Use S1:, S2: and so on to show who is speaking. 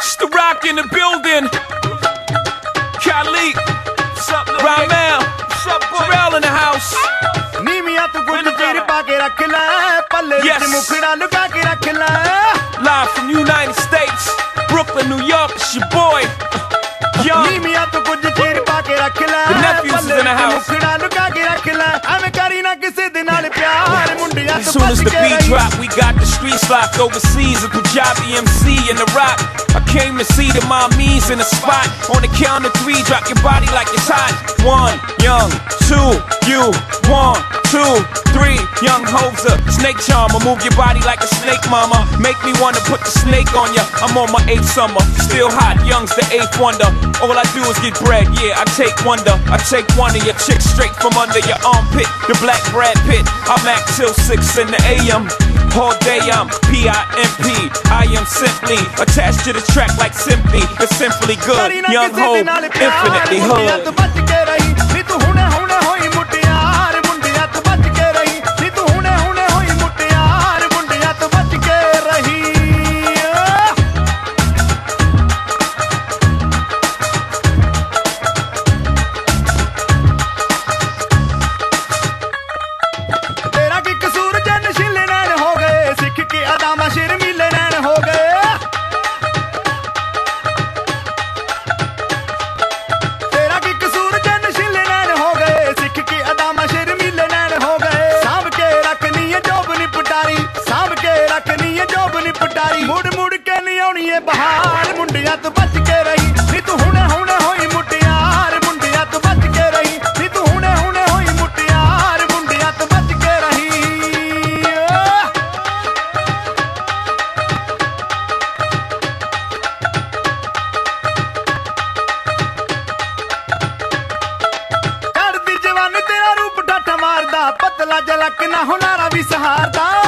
S1: It's the Roc in the building. Khalid. What's up, Ramel. What's up, in the house. Yes. Live from United States, Brooklyn, New York. It's your boy. Young. As soon as the beat drop, we got the streets locked overseas. A Punjabi MC and the Roc. I came to see the mommies in the spot. On the count of three, drop your body like it's hot. One, young, two, you, one, two, three, young Hova, snake charmer, move your body like a snake mama, make me wanna put the snake on ya, I'm on my eighth summer, still hot, young's the eighth wonder, all I do is get bread, yeah, I take wonder, I take one of your chicks straight from under your armpit, the black Brad Pitt, I'm at till six in the AM, all day I'm P-I-M-P I am simply attached to the track like simply. It's simply good. Young hope, Infinitely hood.
S2: ਏ ਜੋਬ ਨੀ ਪਟਾਰੀ ਮੁੜ ਮੁੜ ਕੇ ਨਹੀਂ ਆਉਣੀ ਏ ਬਹਾਰ। ਮੁੰਡਿਆਂ ਤੋਂ ਬਚ ਕੇ ਰਹੀ। ਨੀ ਤੂੰ ਹੁਣੇ ਹੁਣੇ ਹੋਈ ਮੁਟਿਆਰ। ਮੁੰਡਿਆਂ ਤੋਂ ਬਚ ਕੇ ਰਹੀ। ਨੀ ਤੂੰ ਹੁਣੇ ਹੁਣੇ ਹੋਈ ਮੁਟਿਆਰ। ਮੁੰਡਿਆਂ ਤੋਂ ਬਚ ਕੇ ਰਹੀ। ਚੜਦੀ ਜਵਾਨੀ ਤੇਰਾ ਰੂਪ ਡਾਟਾ ਮਾਰਦਾ। ਪਤਲਾ ਜਲਕ ਨਾ ਹੁਨਾਰਾ ਵੀ ਸਹਾਰਦਾ।